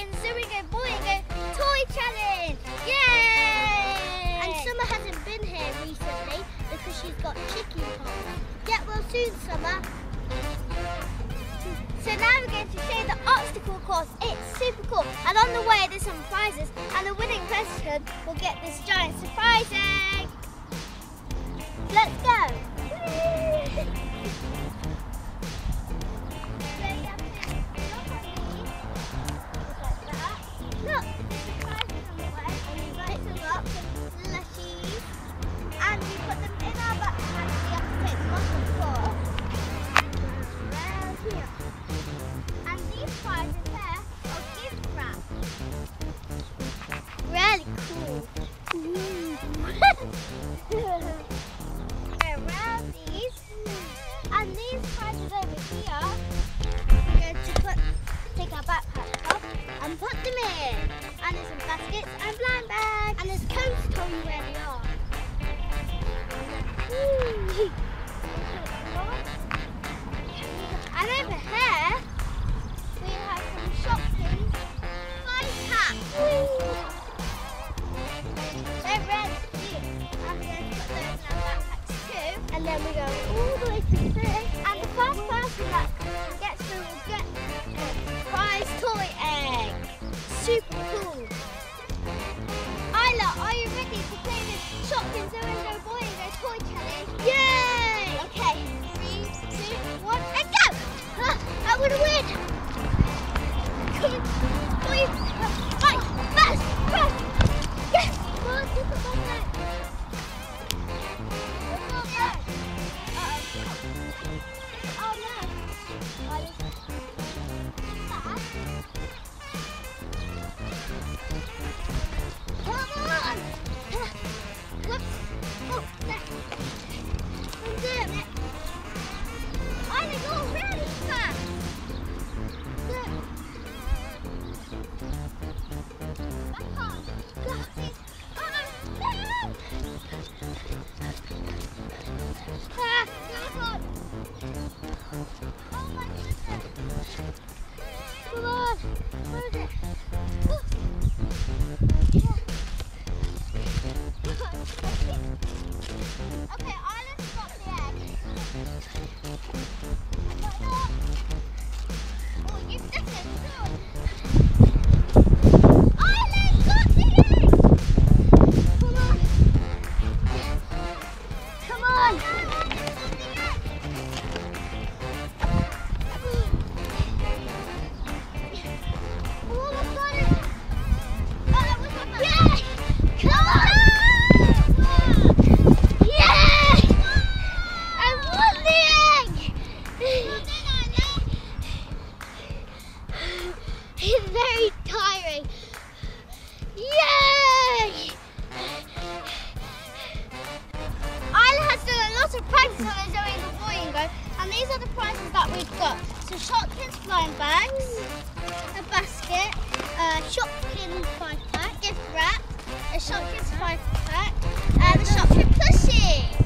Shopkins Zoingo Boingo Toy Challenge! Yay! And Summer hasn't been here recently because she's got chicken pox. Get well soon, Summer. So now we're going to show the obstacle course. It's super cool. And on the way there's some prizes and the winning person will get this giant surprise egg. Let's go. And put them in. And there's some baskets and blind bags. And there's cones telling you where they are. Ooh. this Shopkins her Zoe and the Boingo, and these are the prizes that we've got. So Shopkins blind bags, a basket, a Shopkins five pack, gift wrap, a Shopkins five pack, and a Shopkin plushie.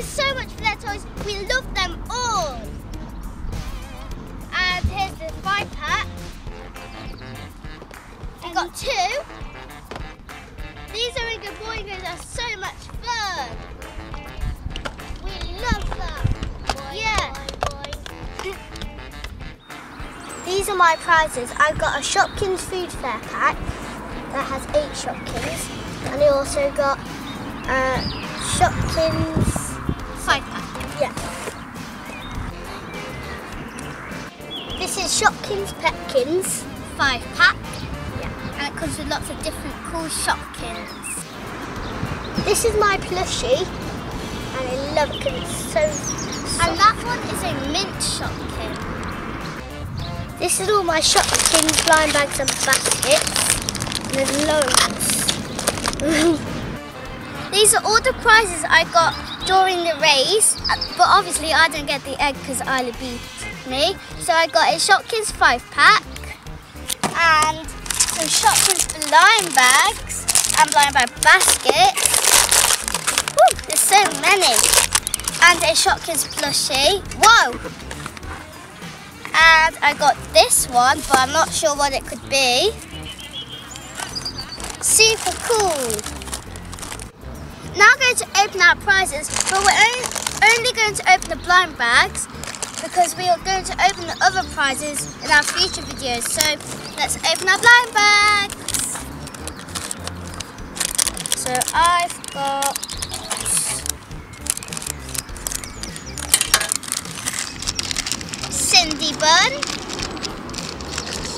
You so much, Flair Toys. We love them all. And here's the five pack. We got two. These are good boingos are so much fun. We love them. yeah. These are my prizes. I've got a Shopkins Food Fair pack that has eight Shopkins. And I also got uh, Shopkins. Yeah. This is Shopkins Petkins five pack. Yeah. And it comes with lots of different cool Shopkins. This is my plushie. And I love it because it's so soft. And that one is a mint Shopkin. This is all my Shopkins blind bags and baskets. And there's loads. These are all the prizes I got during the race, uh, but obviously I didn't get the egg because Isla beat me. So I got a Shopkins 5 pack and some Shopkins blind bags and blind bag baskets. There's so many. And a Shopkins plushie. Whoa! And I got this one, but I'm not sure what it could be. Super cool. Now going to open our prizes, but we're only, going to open the blind bags because we are going to open the other prizes in our future videos. So let's open our blind bags. So I've got Cindy Bun.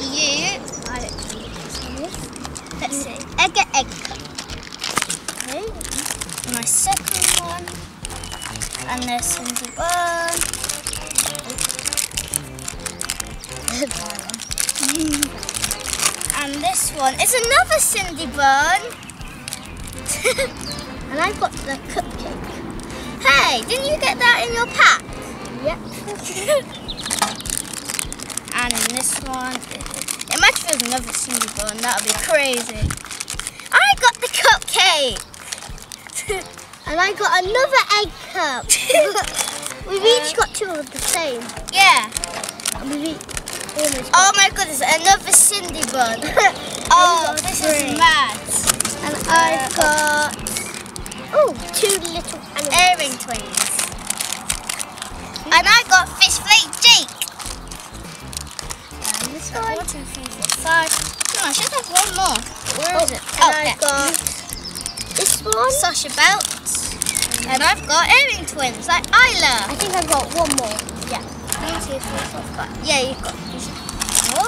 Cute. Let's see. Egg egg. My second one. And there's Cindy Bun. and this one is another Cindy Bun. And I've got the cupcake. Hey, didn't you get that in your pack? Yep. And in this one, imagine there's another Cindy Bun, that would be crazy. I got the cupcake. and I got another egg cup. We've each got two of the same. yeah. And we've each almost Oh my goodness, another Cindy Bun. oh, this three. is mad. And I've uh, got oh two little animals. Earring twins. And I got Fish Flake Jake. And this One, one. two, three, four, five. No, I should have one more. Where Oh, is it? Oh, and Oh, I've there. got this one. Sasha Belt. And I've got earring twins like Isla. I think I've got one more. Yeah. One, two, three, four, five. Yeah, you've got four.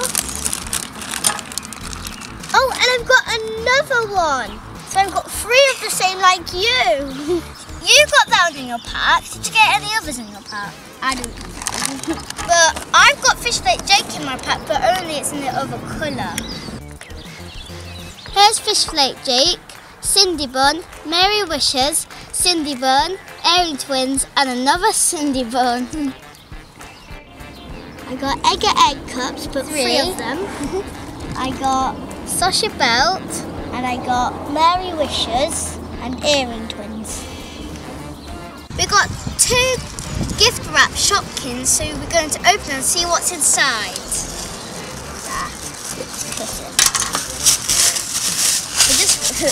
Oh, and I've got another one. So I've got three of the same like you. You got that one in your pack. Did you get any others in your pack? I don't know. But I've got Fish Flake Jake in my pack, but only it's in the other colour. Here's Fish Flake Jake, Cindy Bun, Mary Wishes, Cindy Bun, Earring Twins, and another Cindy Bun. I got egg egg cups, but three, Three. of them. I got Sasha Belt. and I got Mary Wishes and earring twins. We got two gift wrap Shopkins, so we're going to open and see what's inside. Ah, it's cutting. We just hooked it in. I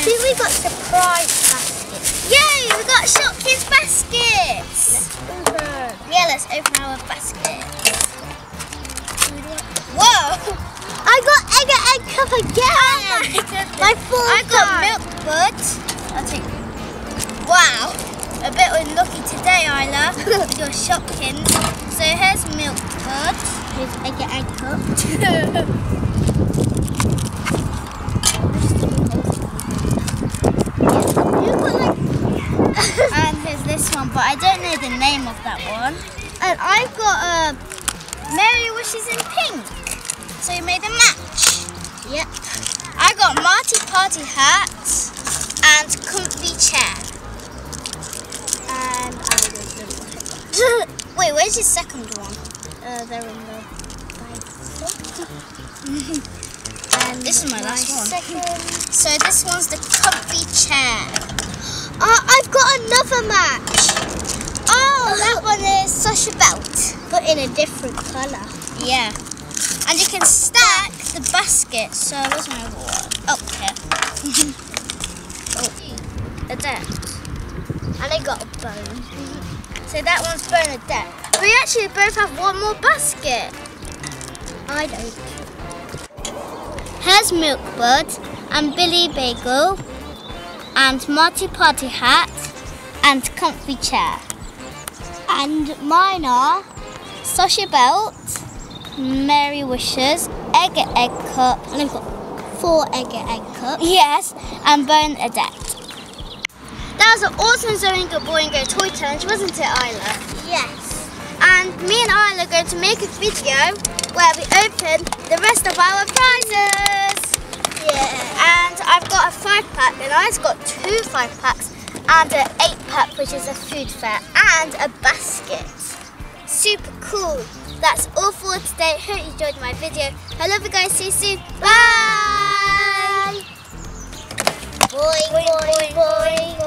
think we got surprise baskets. Yay! We got Shopkins baskets. Yeah, let's open our basket. Whoa! I got egg and egg cup again. goodness. My full I got milk bud. I'll take. Wow, a bit unlucky today, Isla. with your Shopkins. So here's milk bud. Here's egg and egg cup. You got like, and here's this one, but I don't know the name of that one. and I've got a. Mary wishes in pink. So you made a match. Yep. I got Marty Party hat and comfy chair. And I don't know what I got. Wait, where's your second one? Uh, they're in the and This is my last one. Second. So this one's the comfy chair. Uh, I've got another match, Oh, that one is Sasha Belt. but in a different colour. Yeah. And you can stack the basket. So where's my other one? Oh, here. oh, Adept. And I got a bone. So that one's Bernadette. We actually both have one more basket. I don't. Here's Milk Bud and Billy Bagel and Marty Party Hat and Comfy Chair. And mine are. Sasha Belt, Mary Wishes, Egg Egg Cup, And I've got four egg egg cups. yes, and Bernadette. That was an awesome Zoe Good Boy and Go Toy Challenge, wasn't it, Isla? Yes. And me and Isla are going to make a video where we open the rest of our prizes. Yeah. And I've got a five pack, and I's got two five packs, and an eight pack, which is a food fair, and a basket. Super cool. That's all for today. Hope you enjoyed my video. I love you guys. See you soon. Bye. Boy, boy, boy, boy.